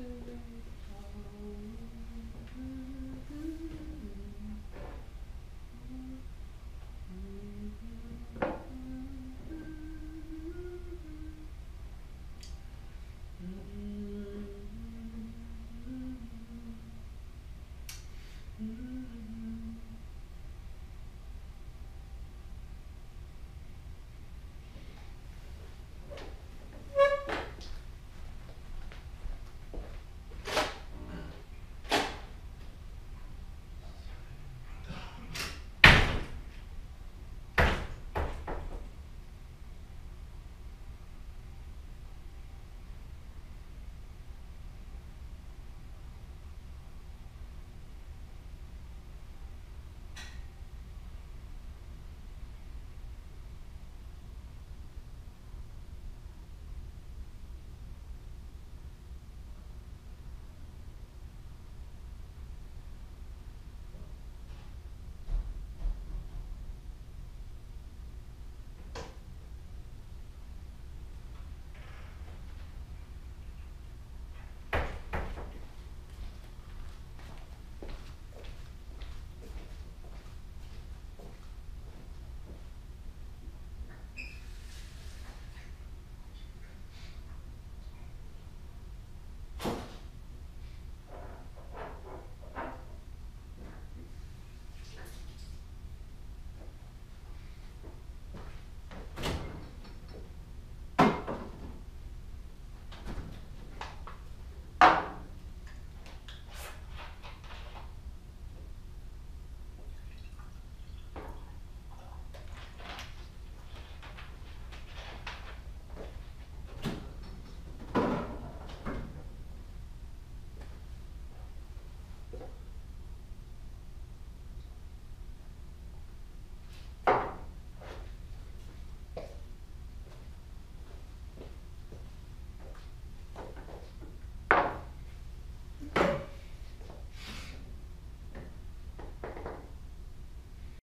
Mm-hmm.